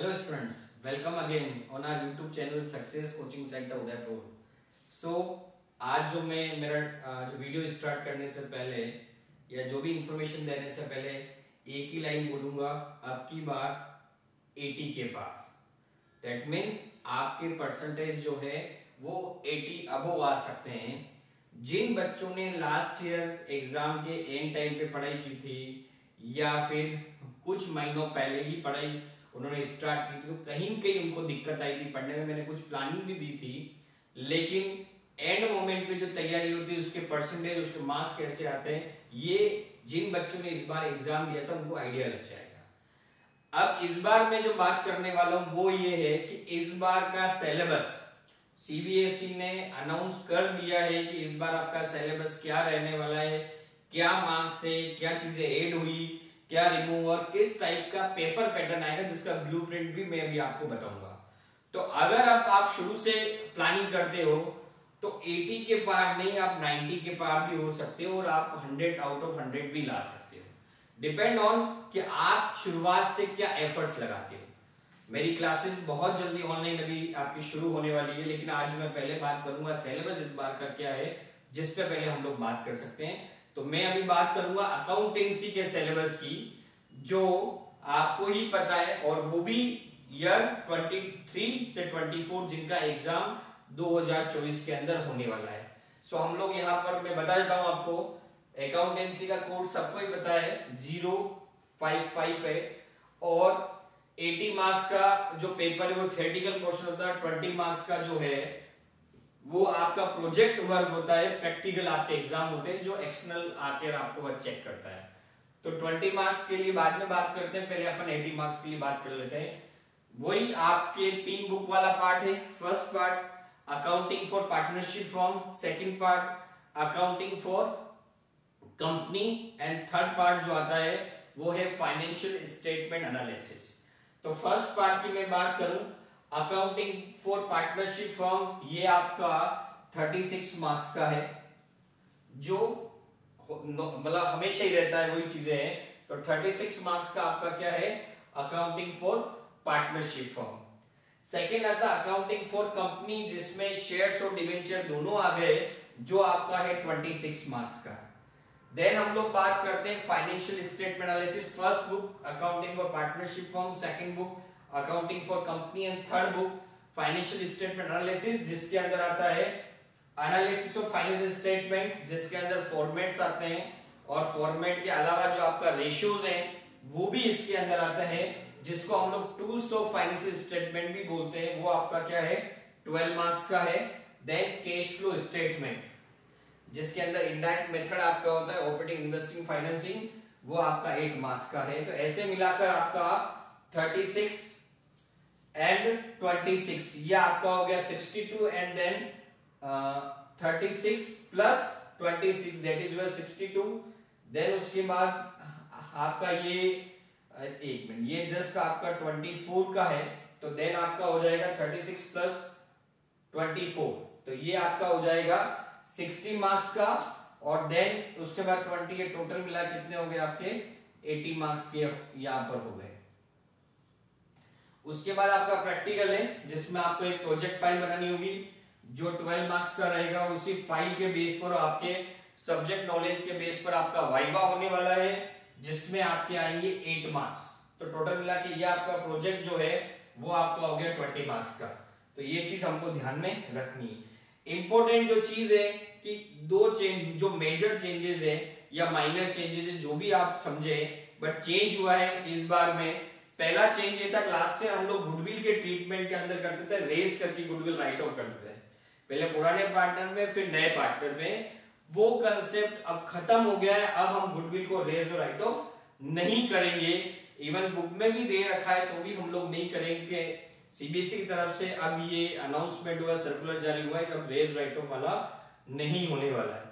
Hello students, welcome again on our YouTube channel Success Coaching Center Udaipur. So आज जो मैं मेरा जो वीडियो स्टार्ट करने से पहले या जो भी इंफॉर्मेशन देने से पहले एक ही लाइन बोलूँगा अब की बार 80 के पार. दैट मीन्स आपके परसेंटेज जो है वो 80 अबो आ सकते हैं. जिन बच्चों ने लास्ट ईयर एग्ज़ाम के एंड टाइम पे पढ़ाई की थी या फिर कुछ महीनों पहले ही पढ़ाई उन्होंने स्टार्ट की थी तो कहीं कहीं उनको दिक्कत आई थी। पढ़ने में मैंने कुछ प्लानिंग भी दी थी, लेकिन एंड मोमेंट पे जो तैयारी होती है, उसके परसेंटेज उसके मार्क्स कैसे आते हैं, ये जिन बच्चों ने इस बार एग्ज़ाम दिया था, उनको आइडिया लग जाएगा। अब इस बार मैं जो बात करने वाला हूँ, वो ये है कि इस बार का सिलेबस सीबीएसई e ने अनाउंस कर दिया है कि इस बार आपका सिलेबस क्या रहने वाला है, क्या मार्क्स है, क्या चीज़ें एड हुई क्या रिमूव और किस टाइप का पेपर पैटर्न आएगा जिसका ब्लूप्रिंट भी मैं अभी आपको बताऊँगा। तो अगर आप आप शुरू से प्लानिंग करते हो तो 80 के पार नहीं, आप 90 के पार भी हो सकते हो और आप 100 आउट ऑफ़ 100 भी ला सकते हो। डिपेंड ऑन कि आप शुरुआत से क्या एफर्ट्स लगाते हो। मेरी क्लासेस बहुत जल्दी ऑनलाइन अभी आपकी शुरू होने वाली है, लेकिन आज मैं पहले बात करूँगा सिलेबस इस बार का क्या है, जिस पे पहले हम लोग बात कर सकते हैं। तो मैं अभी बात करूँगा अकाउंटेंसी के सिलेबस की, जो आपको ही पता है, और वो भी ईयर 23 से 24 जिनका एग्ज़ाम 2024 के अंदर होने वाला है। सो हम लोग यहाँ पर मैं बता देता हूँ आपको अकाउंटेंसी का कोर्स सबको ही पता है ज़ीरो फाइव फाइव है, और 80 मार्क्स का जो पेपर है, वो थेटिकल पोर्शन होता है 20 मार्क्स का जो है वो आपका प्रोजेक्ट वर्क होता है प्रैक्टिकल आपके एग्ज़ाम होते हैं, जो एक्सटर्नल आकर आपको चेक करता है। तो 20 मार्क्स के लिए बाद में बात करते हैं, पहले अपन 80 मार्क्स के लिए बात कर लेते हैं। वही आपके तीन बुक वाला पार्ट है first part accounting for partnership form second part accounting for company and third part जो आता है, वो है फाइनेंशियल स्टेटमेंट एनालिसिस तो फ़र्स्ट पार्ट की मैं बात करूँ अकाउंटिंग फॉर पार्टनरशिप फॉर्म ये आपका 36 मार्क्स का है। जो मतलब हमेशा ही रहता है वही चीज़ें हैं। तो 36 मार्क्स का आपका क्या है? Accounting for partnership form second आता अकाउंटिंग फॉर कंपनी जिसमें शेयर्स और डिवेंचर दोनों आ गए, जो आपका है 26 मार्क्स का। देन हम लोग बात करते हैं financial statement analysis first book accounting for partnership form second book accounting for company and third book financial statement analysis जिसके अंदर आता है एनालिसिस ऑफ़ फाइनेंशियल स्टेटमेंट जिसके अंदर फॉर्मेट्स आते हैं और फॉर्मेट के अलावा जो आपका रेशियोज हैं, वो भी इसके अंदर आता है, जिसको हम लोग टूल्स ऑफ़ फाइनेंशियल स्टेटमेंट भी बोलते हैं, वो आपका क्या है? 12 मार्क्स का है देन कैश फ्लो स्टेटमेंट जिसके अंदर इनडायरेक्ट मेथड आपका होता है ऑपरेटिंग इन्वेस्टिंग फाइनेंसिंग वो आपका 8 मार्क्स का है। तो ऐसे मिलाकर आपका 36 एंड 26 ये आपका हो गया 62 and then thirty six plus twenty six that is sixty two then उसके बाद आपका ये एक मिनट ये जस्ट आपका ट्वेंटी फोर का है तो देन आपका हो जाएगा thirty six plus twenty four तो ये आपका हो जाएगा सिक्सटी मार्क्स का, और देन उसके बाद ट्वेंटी के टोटल मिला, कितने हो गए आपके? एटी मार्क्स के यहाँ पर हो गए। उसके बाद आपका प्रैक्टिकल है, जिसमें आपको एक प्रोजेक्ट फ़ाइल बनानी होगी, जो 12 मार्क्स का रहेगा उसी फ़ाइल के बेस पर आपके सब्जेक्ट नॉलेज के बेस पर आपका वाइवा होने वाला है, जिसमें आपके आएँगे 8 मार्क्स तो टोटल मिला के ये आपका प्रोजेक्ट जो है, वो आपका हो गया 20 मार्क्स का. तो ये चीज़ हमको ध्यान में रखनी है. इंपॉर्टेंट जो चीज़ है कि दो चेंज जो मेजर चेंजेस है, या माइनर चेंजेस है, जो भी आप समझे बट चेंज हुआ है इस बार में पहला चेंज ये था लास्ट ईयर हम लोग गुडविल के ट्रीटमेंट के अंदर करते थे रेस करके गुडविल राइट ऑफ़ करते थे। पहले पुराने पार्टनर में, फिर नए पार्टनर में। वो कंसेप्ट अब खत्म हो गया है, अब हम गुडविल को रेज और राइट ऑफ़ नहीं करेंगे। इवन बुक में भी दे रखा है तो भी हम लोग नहीं करेंगे। सीबीएसई की तरफ़ से अब ये अनाउंसमेंट हुआ सर्कुलर जारी हुआ है कि अब रेज राइट ऑफ़ वाला नहीं होने वाला है।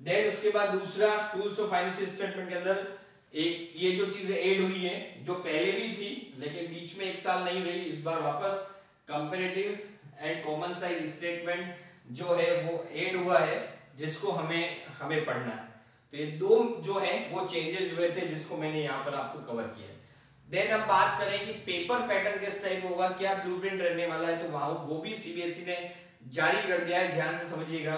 देन उसके बाद दूसरा टूल्स ऑफ़ फाइनेंशियल स्टेटमेंट के अंदर एक, ये जो चीज़ें एड हुई है, जो पहले भी थी, लेकिन बीच में एक साल नहीं रही, इस बार वापस comparative and common size statement जो है, वो एड हुआ है, जिसको हमें हमें पढ़ना है। तो ये दो जो है, वो चेंजेस हुए थे, जिसको मैंने यहाँ पर आपको कवर किया देन हम बात करें कि पेपर पैटर्न किस टाइप होगा, क्या ब्लूप्रिंट रहने वाला है तो वहाँ वो भी सीबीएसई e ने जारी कर दिया है, ध्यान से समझिएगा।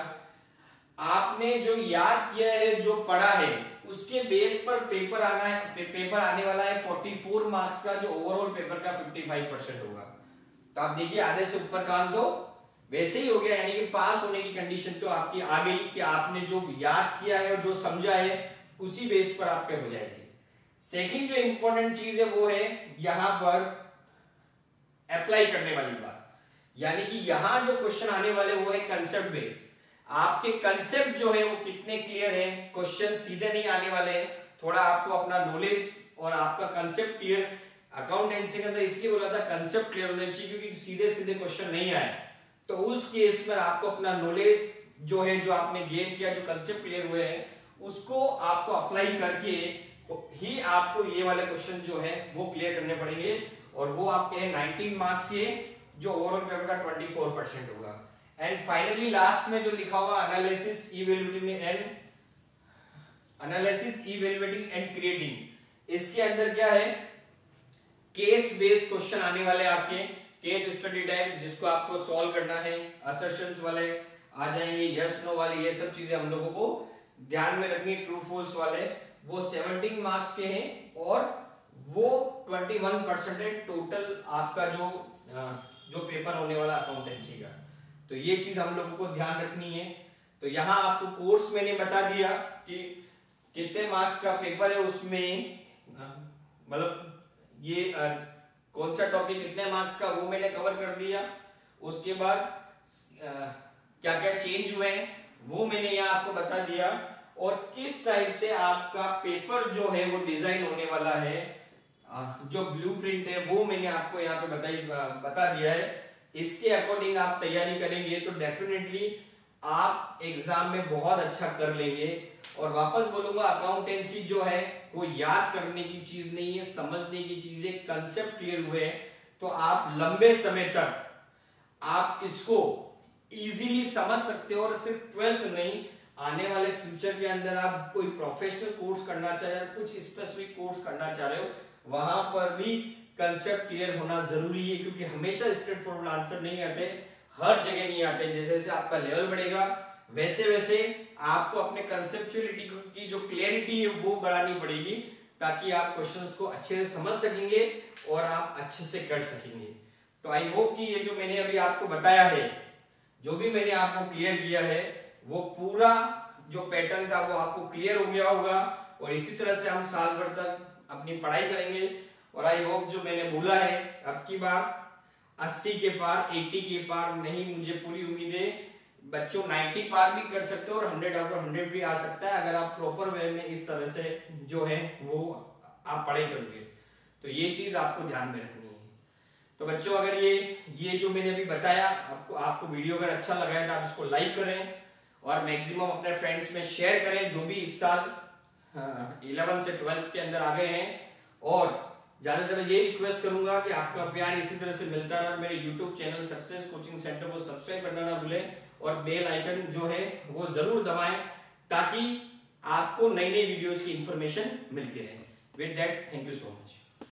आपने जो याद किया है, जो पढ़ा है उसके बेस पर पेपर आना है पे, पेपर आने वाला है 44 मार्क्स का जो ओवरऑल पेपर का 55 परसेंट होगा। तो आप देखिए आधे से ऊपर काम तो वैसे ही हो गया यानी कि पास होने की कंडीशन तो आपकी आ गई कि आपने जो याद किया है और जो समझा है उसी बेस पर आपके हो जाएगी। सेकंड जो इंपॉर्टेंट चीज़ है वो है यहाँ पर अप्लाई करने वाली बात। यानी कि यहाँ जो क्वेश्चन आने वाले वो है कंसेप्ट बेस्ड आपके कंसेप्ट जो है, वो कितने क्लियर है? क्वेश्चन सीधे नहीं आने वाले हैं। थोड़ा आपको अपना नॉलेज और आपका कंसेप्ट क्लियर अकाउंटेंसी के अंदर इसलिए बोला था कंसेप्ट क्लियर होना चाहिए क्योंकि सीधे सीधे क्वेश्चन नहीं आए। तो उस केस में आपको अपना नॉलेज जो है, जो आपने गेन किया, जो कंसेप्ट क्लियर हुए हैं, उसको आपको अप्लाई करके ही आपको ये वाले क्वेश्चन जो है, वो क्लियर करने पड़ेंगे। और वो आपके हैं 19 मार्क्स के जो ओवरऑल पेपर का 24 परसेंट होगा। एंड फाइनली लास्ट में जो लिखा हुआ analysis evaluating and analysis evaluating and creating इसके अंदर क्या है? केस बेस्ड क्वेश्चन आने वाले आपके. केस स्टडी टाइप जिसको आपको सॉल्व करना है. असर्शंस वाले आ जाएँगे. यस नो वाले, ये सब चीज़ें हम लोगों को ध्यान में रखनी. ट्रू फॉल्स वाले. वो 17 मार्क्स के हैं और वो 21 परसेंटेज टोटल आपका जो जो पेपर होने वाला अकाउंटेंसी का. तो ये चीज़ हम लोगों को ध्यान रखनी है। तो यहाँ आपको कोर्स मैंने बता दिया कि कितने मार्क्स का पेपर है उसमें मतलब ये कौन सा टॉपिक कितने मार्क्स का वो मैंने कवर कर दिया। उसके बाद क्या क्या चेंज हुए हैं, वो मैंने यहाँ आपको बता दिया। और किस टाइप से आपका पेपर जो है वो डिज़ाइन होने वाला है जो ब्लूप्रिंट है वो मैंने आपको यहाँ पे बताई बता दिया है। इसके अकॉर्डिंग आप तैयारी करेंगे तो डेफिनेटली आप एग्ज़ाम में बहुत अच्छा कर लेंगे। और वापस बोलूँगा अकाउंटेंसी जो है, वो याद करने की चीज़ नहीं है, समझने की चीज़ है कंसेप्ट क्लियर हुए तो आप लंबे समय तक आप इसको इजीली समझ सकते हो, और सिर्फ़ ट्वेल्थ नहीं, आने वाले फ्यूचर के अंदर आप कोई प्रोफेशनल कोर्स करना चाह रहे हो, कुछ स्पेसिफिक कोर्स करना चाह रहे हो, वहाँ पर भी कंसेप्ट क्लियर होना ज़रूरी है, क्योंकि हमेशा स्ट्रेट फॉरवर्ड आंसर नहीं आते, हर जगह नहीं आते, जैसे जैसे आपका लेवल बढ़ेगा, वैसे वैसे आपको अपने कंसेप्चुअलिटी की जो क्लियरिटी है, वो बढ़ानी पड़ेगी, ताकि आप क्वेश्चंस को अच्छे से समझ सकेंगे और आप अच्छे से कर सकेंगे। तो आई होप कि ये जो मैंने अभी आपको बताया है, जो भी मैंने आपको क्लियर किया है, वो पूरा जो पैटर्न था, वो आपको क्लियर हो गया होगा, और इसी तरह से हम साल भर तक अपनी पढ़ाई करेंगे। और आई होप जो मैंने बोला है, अब की बार 80 के पार 80 के पार, नहीं, मुझे पूरी उम्मीद है, बच्चों 90 पार भी कर सकते हो और 100 आउट ऑफ़ 100 भी आ सकता है, अगर आप प्रॉपर वे में इस तरह से जो है, वो आप पढ़ाई करोगे। तो ये चीज़ आपको ध्यान में रखनी है। तो बच्चों, अगर ये ये जो मैंने अभी बताया, आपको आपको वीडियो अगर अच्छा लगा है तो आप इसको लाइक करें और मैक्सिमम अपने फ्रेंड्स में शेयर करें, जो भी इस साल इलेवन से ट्वेल्थ के अंदर आ गए हैं और ज़्यादातर ये रिक्वेस्ट करूँगा कि आपका प्यार इसी तरह से मिलता रहे मेरे YouTube channel success coaching centre को सब्सक्राइब करना ना भूलें और बेल आइकन जो है, वो ज़रूर दबाएँ ताकि आपको नई नई वीडियोस की इंफॉर्मेशन मिलती रहे। With that thank you so much